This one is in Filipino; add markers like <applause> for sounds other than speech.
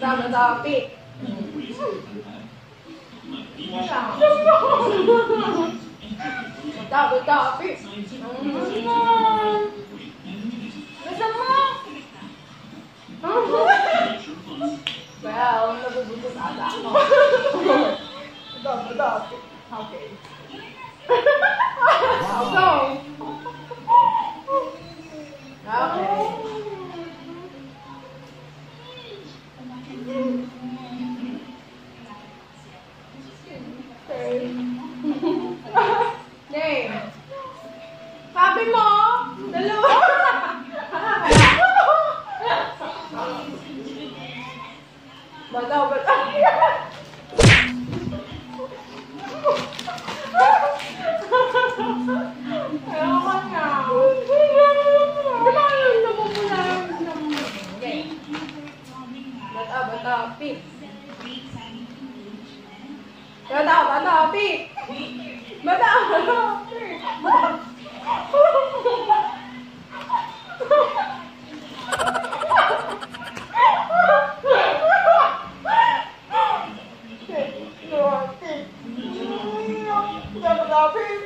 咱 <laughs> 不到北。真的好吃，到不到北？嗯。为什么？啊！不要，那个不是啥啥。到不到北？好北。<laughs> 好高。Bata, bata. Ayoko na. Yung namumula ng... Okay. Bata, bata, pink. Bata, bata, pink. Bata, bata, pink. Bata, bata,